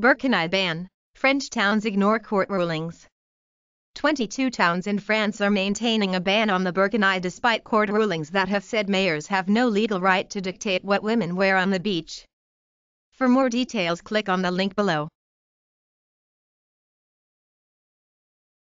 Burkini ban. French towns ignore court rulings. 22 towns in France are maintaining a ban on the burkini despite court rulings that have said mayors have no legal right to dictate what women wear on the beach. For more details click on the link below.